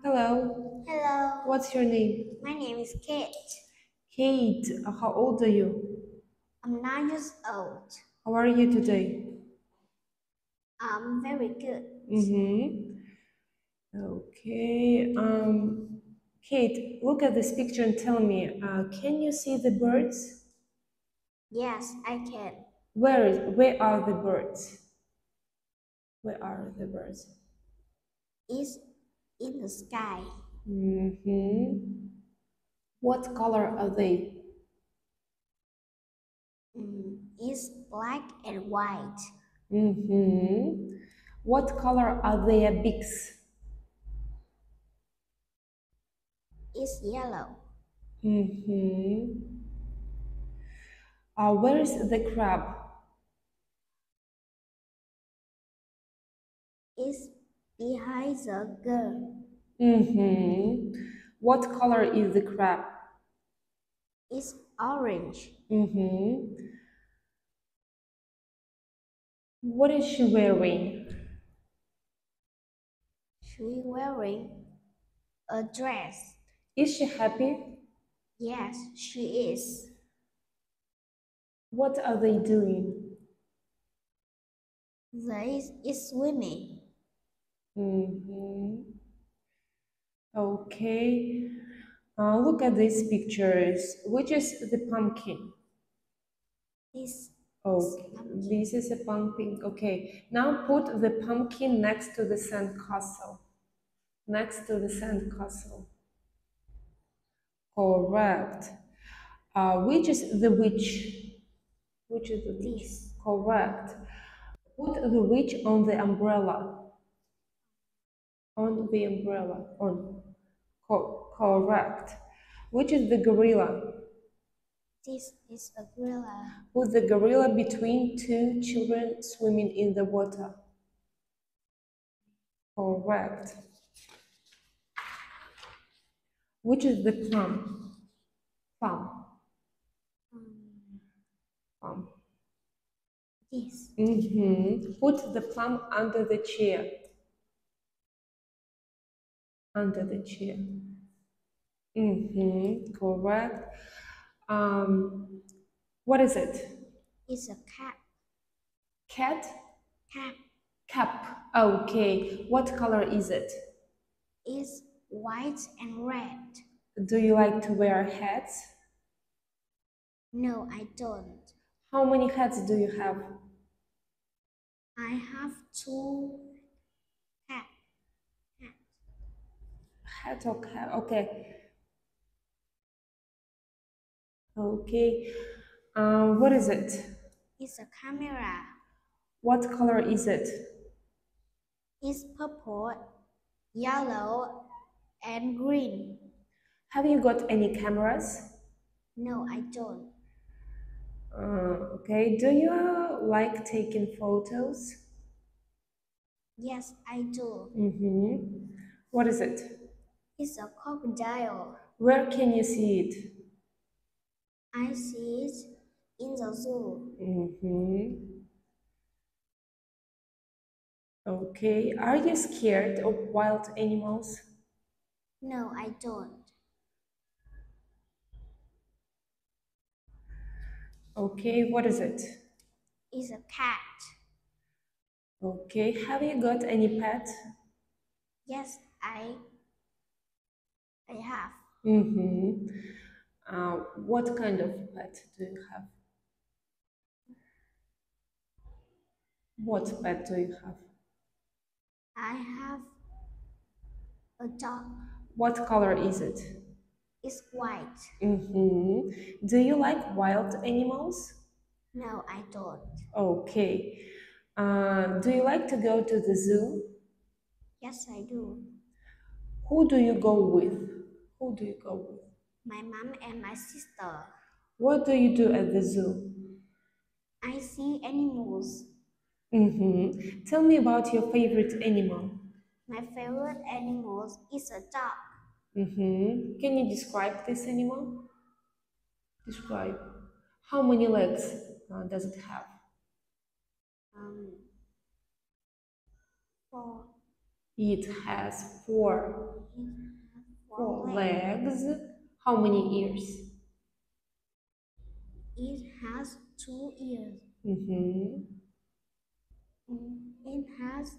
Hello, Hello, what's your name? my name is Kate. Kate, how old are you? I'm nine years old. How are you today? I'm very good. Mm-hmm. Okay. Um, Kate, look at this picture and tell me, uh, can you see the birds? Yes, I can. Where is, where are the birds? Where are the birds? It's in the sky. Mm-hmm. What color are they? Mm, it's black and white. Mm-hmm. What color are their beaks? It's yellow. Mm-hmm. Uh, where is the crab? It's behind the girl. Mm-hmm. What color is the crab? It's orange. Mm-hmm. What is she wearing? She wearing a dress. Is she happy? Yes, she is. What are they doing? They is swimming. Mm-hmm. Okay. Uh, look at these pictures. Which is the pumpkin? This. Oh, this is a pumpkin. Okay. Now put the pumpkin next to the sandcastle. Next to the sandcastle. Correct. Uh, which is the witch? Which is the witch? this. Correct. Put the witch on the umbrella. On the umbrella. On. Co- correct. Which is the gorilla? This is a gorilla. Put the gorilla between two children swimming in the water. Correct. Which is the plum? Plum. Um, Plum. this. Mm-hmm. Put the plum under the chair. Under the chair. Mm-hmm. Correct. Um, what is it? It's a cat. Cat? Cat Cap. Okay. What color is it? it? is white and red. Do you like to wear hats? No, I don't. How many hats do you have? I have two Cap? Okay. Okay. Um, what is it? It's a camera. What color is it? It's purple, yellow, and green. Have you got any cameras? No, I don't. Uh, okay. Do you like taking photos? Yes, I do. Mm-hmm. What is it? It's a crocodile. Where can you see it? I see it in the zoo. Mm-hmm. Okay. Are you scared of wild animals? No, I don't. Okay. What is it? It's a cat. Okay. Have you got any pet? Yes, I I have. Mm-hmm. Uh, what kind of pet do you have? What pet do you have? I have a dog. What color is it? It's white. Mm-hmm. Do you like wild animals? No, I don't. Okay. Uh, do you like to go to the zoo? Yes, I do. Who do you go with? Who do you go with? My mom and my sister. What do you do at the zoo? I see animals. Mm-hmm. Tell me about your favorite animal. My favorite animal is a dog. Mm-hmm. Can you describe this animal? Describe. How many legs uh, does it have? Um, four. It has four, four legs. How many ears? It has two ears. Mm-hmm. It has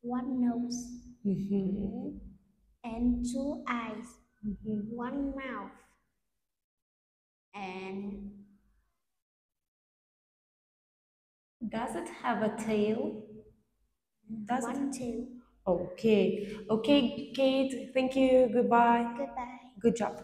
one nose Mm-hmm. and two eyes, Mm-hmm. one mouth, and Does it have a tail? Does one it? tail. Okay. Okay, Kate. Thank you. Goodbye. Goodbye. Good job.